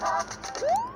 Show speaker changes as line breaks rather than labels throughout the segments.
Uh!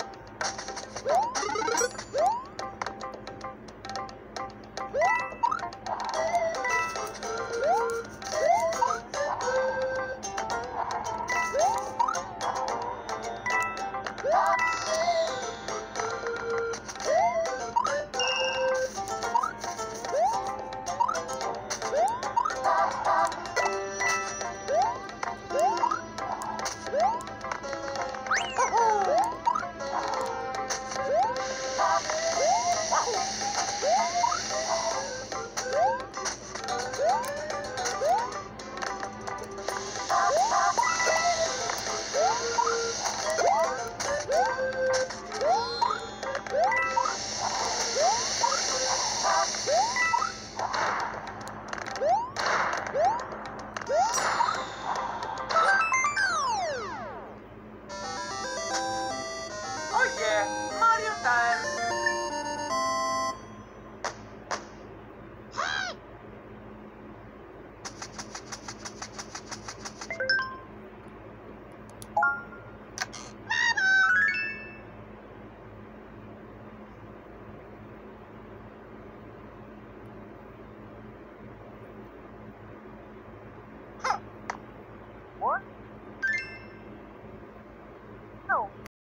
マリオタイム